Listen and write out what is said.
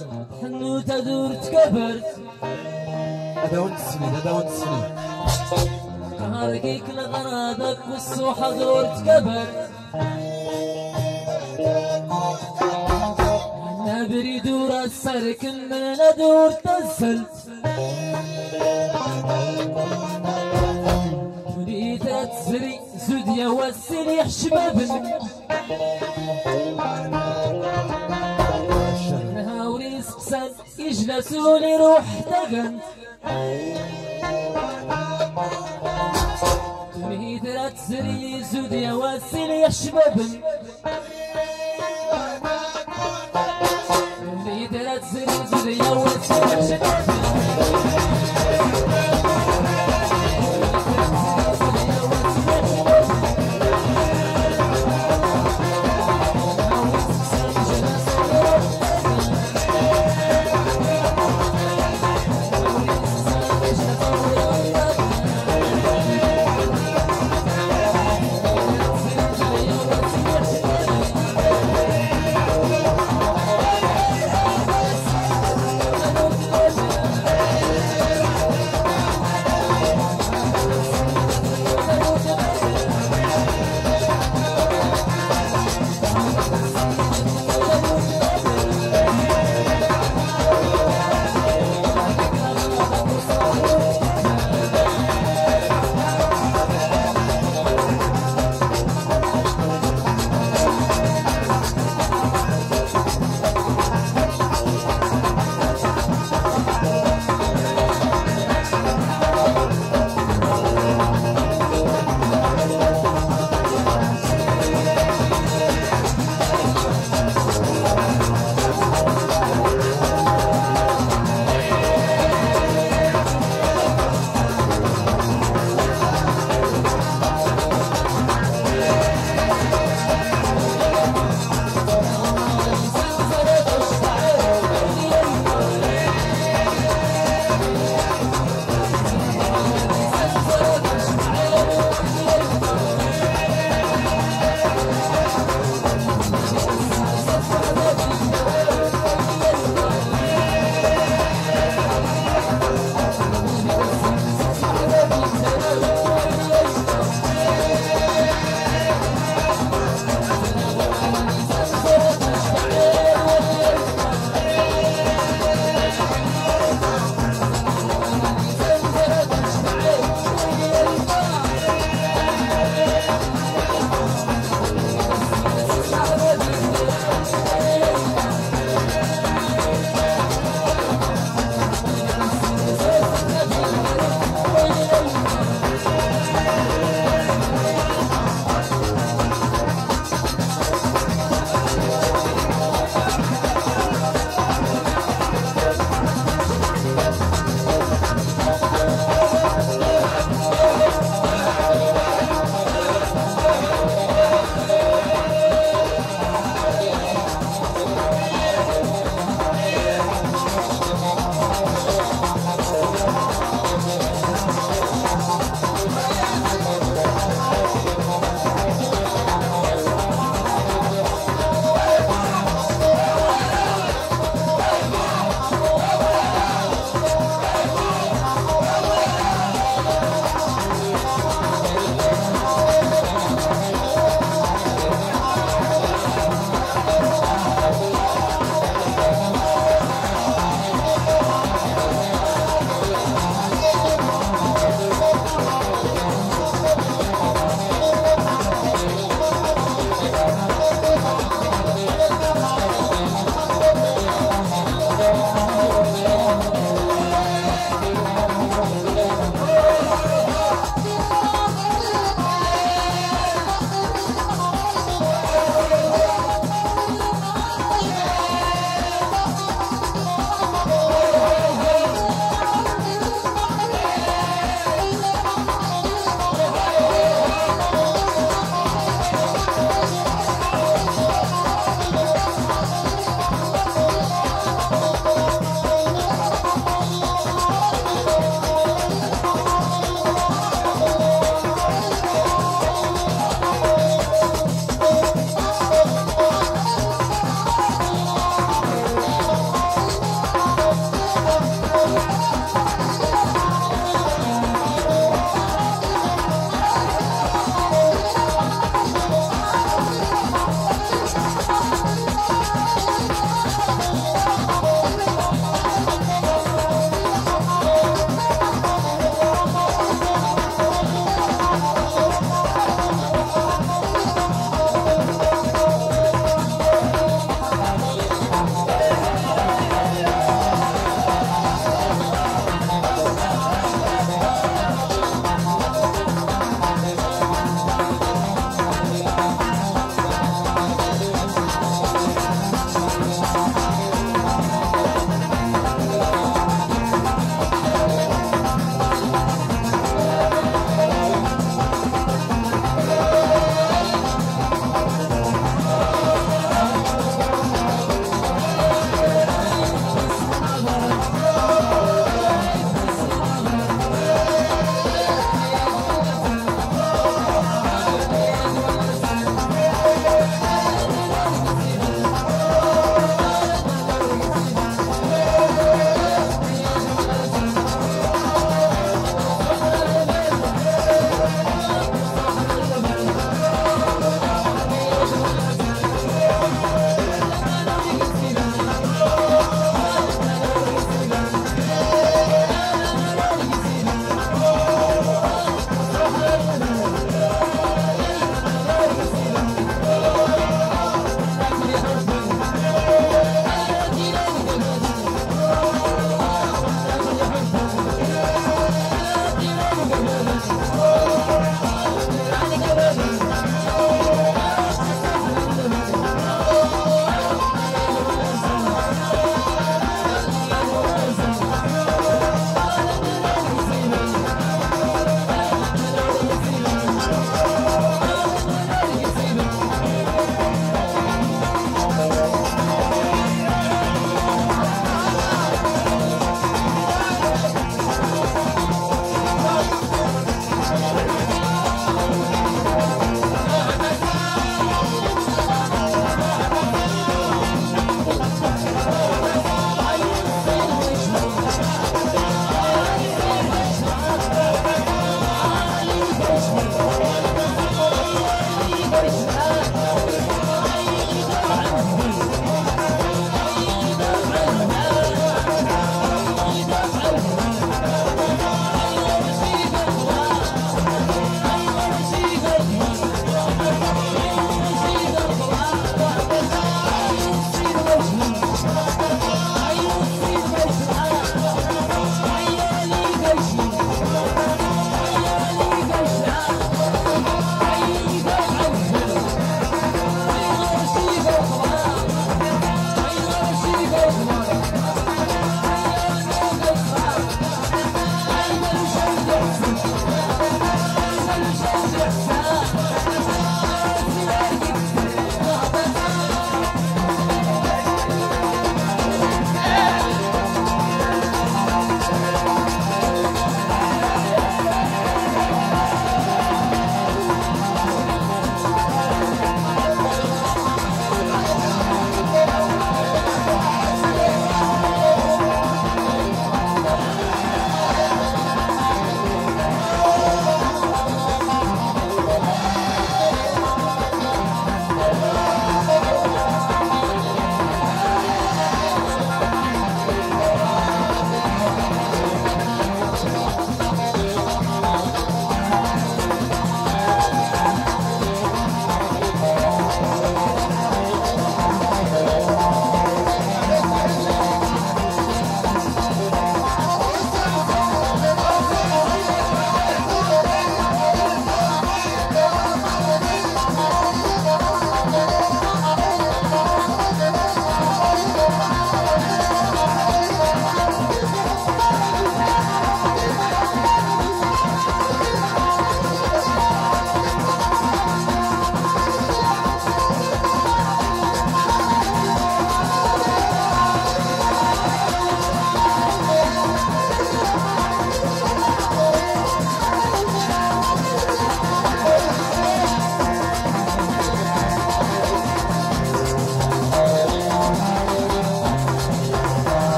لغط تحن وتدور تكبر هذا ولد السنين هذا ولد السنين مخارقك لغرادك والصوحة دور تكبر أنا بريد دور السرك من دور تنسل تريد تسري زوديا والسريح شبابن سقسان يجلسوا لي روح تغن ميدرات زري زود يا واسل يا شباب ميدرات زري زود يا واسل يا شباب